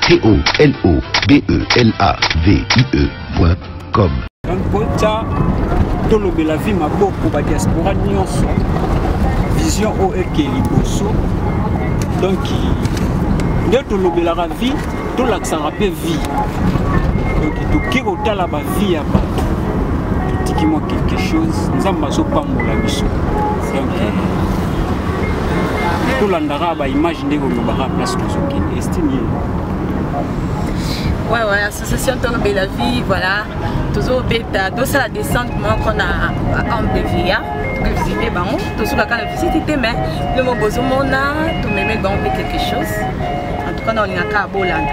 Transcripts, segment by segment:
T-O-L-O-B-E-L-A-V-I-E.com Donc, Bocha, tolobela vie maboko ba diaspora nyonso vision oyo eke liboso donc nde tolobelaka vie tolakisaka mpe vie donc toke kotala bavie ya bato totiki mwa quelque chose nzambe azopambola biso donc tolandaka baimage nde kolobaka place tozokende Ouais, ouais, association Toro Bella Vie, voilà. Toujours bêta, tout ça, descente, moi, qu'on a en BVA. visiter bango tosuka kaka na visite te mais lomo bozomona tomeme bango mpe quelque chose en tout cas na olingaka bolanda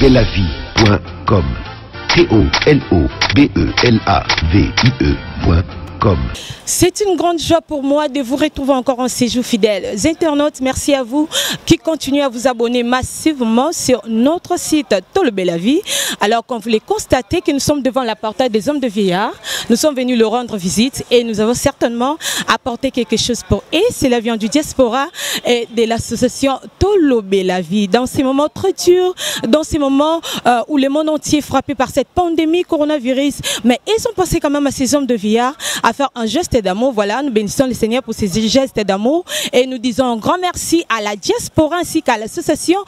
E vie.com T-O-L-O-B-E-L-A-V-I-E.com c'est une grande joie pour moi de vous retrouver encore en séjour fidèle. Internautes, merci à vous qui continuez à vous abonner massivement sur notre site Tolo vie. Alors qu'on voulait constater que nous sommes devant la porte des hommes de vieillard, nous sommes venus leur rendre visite et nous avons certainement apporté quelque chose pour eux. C'est l'avion du diaspora et de l'association Tolo vie. Dans ces moments très durs, dans ces moments euh, où le monde entier est frappé par cette pandémie coronavirus, mais ils sont passés quand même à ces hommes de vieillard à faire un geste d'amour. Voilà, nous bénissons le Seigneur pour ces gestes d'amour et nous disons un grand merci à la diaspora ainsi qu'à l'association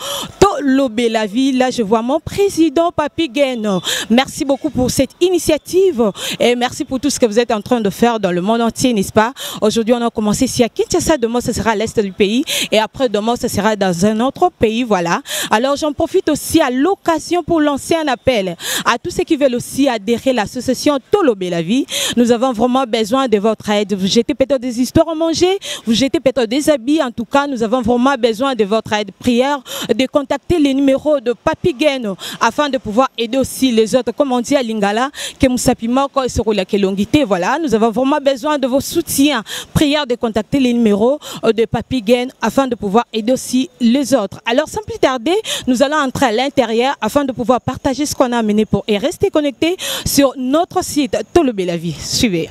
Tolobé la Là, je vois mon président Papi gain Merci beaucoup pour cette initiative et merci pour tout ce que vous êtes en train de faire dans le monde entier, n'est-ce pas Aujourd'hui, on a commencé ici à Kinshasa. Demain, ce sera à l'est du pays et après demain, ce sera dans un autre pays. Voilà. Alors, j'en profite aussi à l'occasion pour lancer un appel à tous ceux qui veulent aussi adhérer à l'association Tolobé la vie. Nous avons vraiment besoin de votre aide. Vous jetez peut-être des histoires à manger, vous jetez peut-être des habits. En tout cas, nous avons vraiment besoin de votre aide. Prière de contacter les numéros de Papi Geno afin de pouvoir aider aussi les autres. Comme on dit à Lingala, que Voilà, nous avons vraiment besoin de vos soutiens. Prière de contacter les numéros de Papi Geno afin de pouvoir aider aussi les autres. Alors, sans plus tarder, nous allons entrer à l'intérieur afin de pouvoir partager ce qu'on a amené pour et rester connecté sur notre site Tolobé la vie. Suivez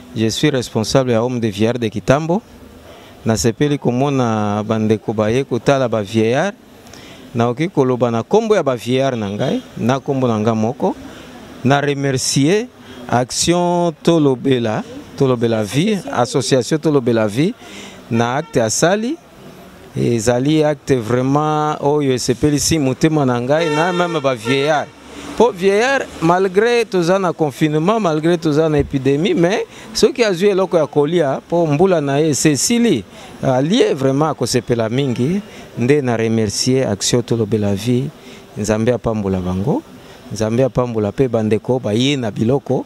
Je suis responsable ya Homme de Vieillard de Kitambo. Nasepeli komona bandeko baye kotala ba vieillard. Naoki koloba na kombo ya ba vieillard na ngai, na kombo na ngai moko. Na remercier action Tolobela, Tolobela Vie, association Tolobela Vie na acte asali. ezali acte vraiment oyo esepelisi motema na ngai na meme ba vieillard mpo vieillard malgré toza na confinement malgré toza na epidémie mais soki azwi eloko ya kolia mpo mbula na ye esesili alie vraiment akosepela mingi nde na remercier action tolobela vie nzambe apambola bango nzambe apambola mpe bandeko baye na biloko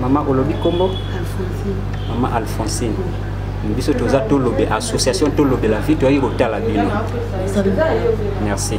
mama olobi kombo mama alphonsine biso toza tolobe association tolobela vie toyaki kotala bino merci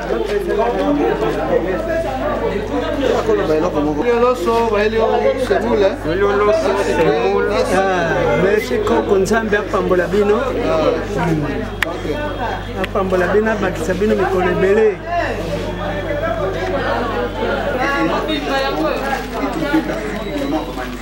merci koko nzambe apambola bino apambola bino abakisa bino mikolo ebele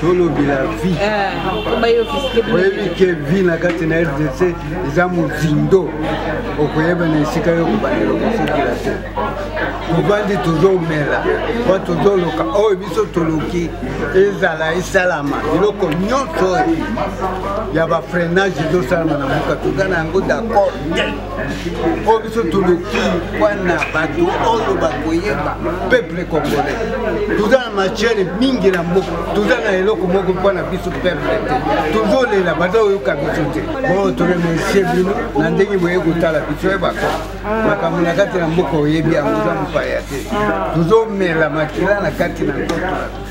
tolobela vie eh, oyebi ke vie na kati na rdc eza mozindo okoyeba na esika yo kobandela kosukila te tobandi tozomela po tozoloka oyo biso toluki ezala esalama biloko nyonso ya bafreinage ezosalama na moka toza na yango d'accord oyo biso toluki wana bato oyo bakoyeba peuple congolais toza na machere mingi na mboka toza na eloko moko mpo na biso peuple te tozolela baza oyoka biso te bo toremercie bino na ndenge boye kotala biso ye bako makambo na kati na mboka oyebi yango oza mopaya te tozomela makila na kati na nkoto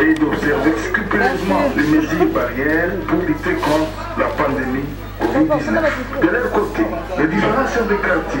et d'observer scrupuleusement les mesures barrières pour lutter contre la pandémie Covid-19. De l'autre côté, les différences de quartier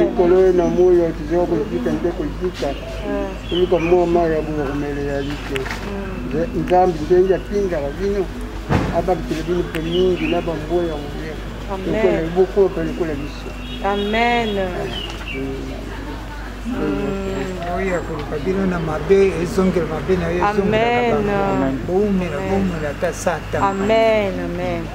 mikolo oyo na moyo tozwa kozika nde kozika oluka ah. mwa mai ya bokomele ya lito hmm. nzambe ndenge apingaka bino abakisela bino mpe mingi na bambo ya moye lokola eboko mpe lokola biso amen oyo akoluka bino na mabe ezongela mabe na yo ezongela bowumela bowumela ata satan amen amen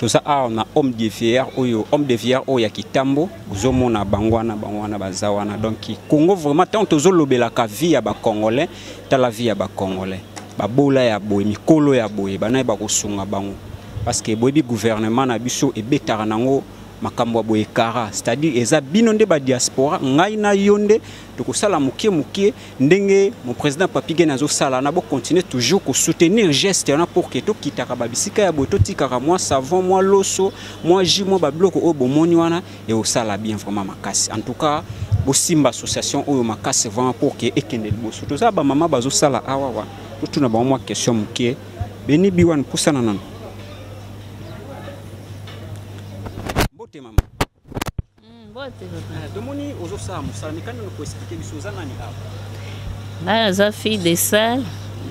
toza awa na homme de fier oyo homme de fier oyo ya kitambo ozomona bango wana bango wana baza wana donc congo vraiment ntango tozolobelaka vie ya bacongolais tala vie ya bacongolais babola ya boye mikolo ya boye banaye bakosunga bango parce que boyebi gouvernement na biso ebetaka nango makambo ya boye kara c'est-à-dire eza bino nde badiaspora ngai na yo nde tokosala moke moke ndenge mon président papi gene azosala na bocontinue toujours kosoutenir geste wana pour ke tokitaka babisika ya boye totikaka mwa savon mwa loso mwa ji mwa babiloko oyo bomoni wana ekosala bien vraiment makasi en tout cas bosimba association oyo makasi vraiment pour ke ekende liboso toza bamama bazosala awa wa totuna bango mwa question moke beni biwana pusana nano mbote mama Eh, tomoni ozosala mosala mikani noko explike biso oza nani awa ngai aza fille de sale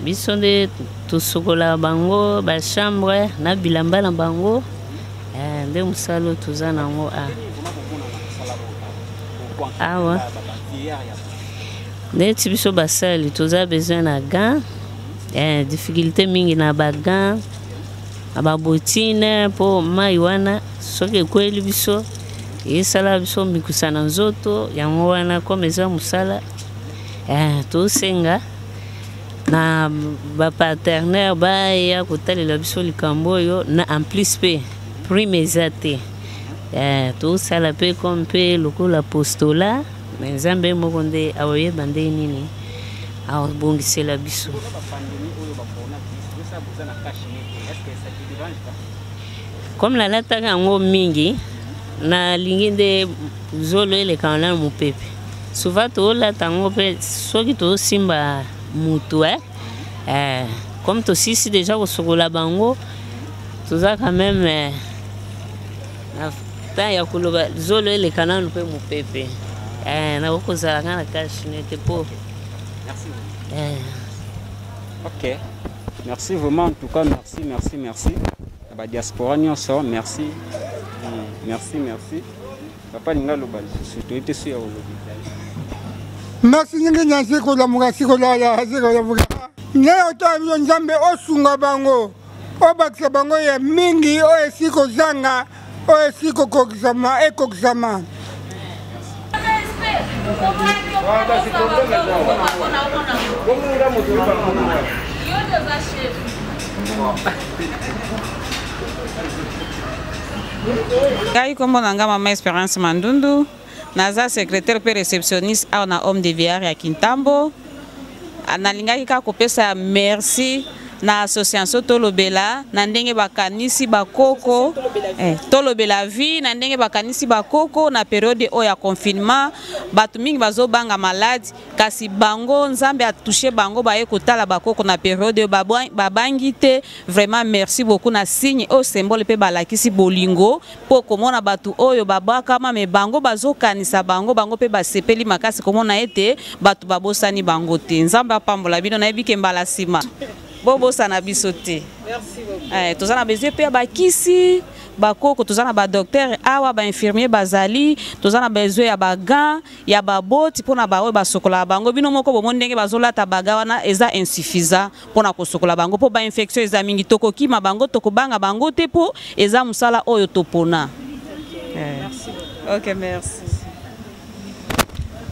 biso nde tosokolaka bango bachambre na bilamba na bango eh, nde mosala oyo toza na yango a awa neti biso basali toza besoin na gan eh, difficulté mingi na bagan na babotine mpo mai wana soki ekweli biso esala biso mikusa na nzoto yango wana kome eza mosala eh, tosenga na bapartenere baya kotalela biso likambo oyo na en plus mpe prime eza te eh, tosala mpe comme mpe lokola postola me nzambe moko nde aoyeba nde nini abongisela biso comme nalataka yango mingi nalingi nde zolo elekaka na mopepe souvent tolata yango mpe soki tosimba motu eh? eh, comme tosisi deja kosokola bango toza quand même eh, na temps ya koloba zolo eleka nanu mpe mopepe eh, nakoki kozalaka na kashe nete mpo eh. Ok. Merci vraiment en tout cas merci merci merci. Ba diaspora nyonso merci. Mm, merci merci. Papa linga loba lisusu toyete su ya olobi. Merci nyingi nyansi kolamuka sikolala sikolala. Ngai otoya biso Nzambe osunga bango. obakisa bango ya mingi oyo esi kozanga oyo esi kokokisama ekokisama ngai nkombo na ngai mama esperance mandundu naza secrétaire mpe réceptionniste awa na homme de viare ya kintambo ah, nalingaki kaka kopesa merci na association tolobela na ndenge bakanisi bakoko eh, tolobela vie na ndenge bakanisi bakoko na periode oyo ya confinement bato mingi bazobanga maladi kasi bango nzambe atouche bango baye kotala bakoko na periode oyo babangi te vraiment merci beaucoup na signe oyo symbole mpe balakisi bolingo mpo komona bato oyo babwakama me bango bazokanisa bango bango mpe basepeli makasi komona ete bato babosani bango te nzambe apambola bino nayebi ke mbala nsima bobosana biso te eh, toza na besoin mpe ya bakisi bakoko toza na badoktere awa bainfirmier bazali toza na besoin ya bagan ya baboti mpona baoyo basokolaka bango bino moko bomoni ndenge bazolata baga wana eza insuffisant mpo na kosokola bango mpo bainfektio eza mingi tokokima bango tokobanga bango te mpo eza mosala oyo topona eh. ok merci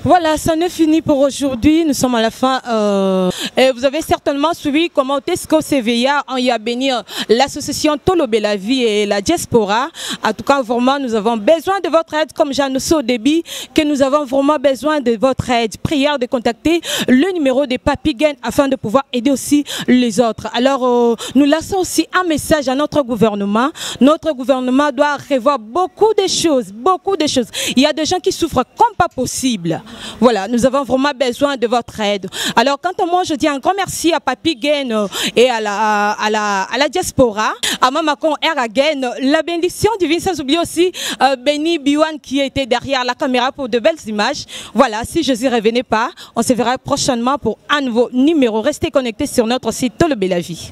Voilà, ça ne finit pour aujourd'hui. Nous sommes à la fin. Euh, et vous avez certainement suivi comment Tesco CVA en y a béni euh, l'association Tolobé la vie et la diaspora. En tout cas, vraiment, nous avons besoin de votre aide comme j'annonçais au début. que nous avons vraiment besoin de votre aide. Prière de contacter le numéro des Gain afin de pouvoir aider aussi les autres. Alors, euh, nous lançons aussi un message à notre gouvernement. Notre gouvernement doit revoir beaucoup de choses, beaucoup de choses. Il y a des gens qui souffrent comme pas possible. Voilà, nous avons vraiment besoin de votre aide. Alors, quant à moi, je dis un grand merci à Papi Gain euh, et à la, à à la diaspora, à Mamakon la bénédiction divine sans oublier aussi euh, Benny Biwan qui était derrière la caméra pour de belles images. Voilà, si je n'y revenais pas, on se verra prochainement pour un nouveau numéro. Restez connectés sur notre site Le la vie.